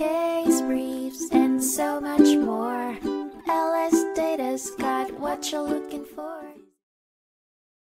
case briefs, and so much more. LS Data's got what you're looking for.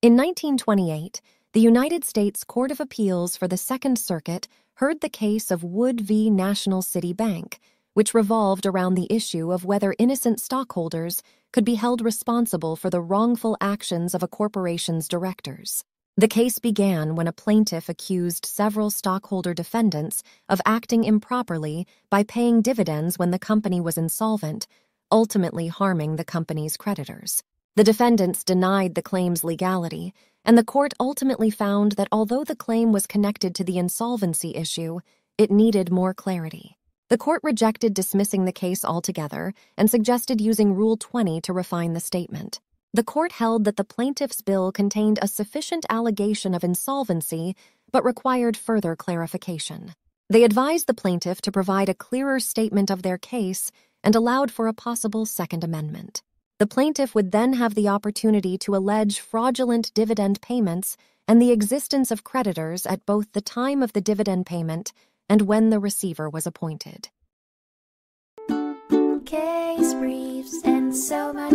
In 1928, the United States Court of Appeals for the Second Circuit heard the case of Wood v. National City Bank, which revolved around the issue of whether innocent stockholders could be held responsible for the wrongful actions of a corporation's directors. The case began when a plaintiff accused several stockholder defendants of acting improperly by paying dividends when the company was insolvent, ultimately harming the company's creditors. The defendants denied the claim's legality, and the court ultimately found that although the claim was connected to the insolvency issue, it needed more clarity. The court rejected dismissing the case altogether and suggested using Rule 20 to refine the statement. The court held that the plaintiff's bill contained a sufficient allegation of insolvency but required further clarification. They advised the plaintiff to provide a clearer statement of their case and allowed for a possible Second Amendment. The plaintiff would then have the opportunity to allege fraudulent dividend payments and the existence of creditors at both the time of the dividend payment and when the receiver was appointed. Case briefs, and so much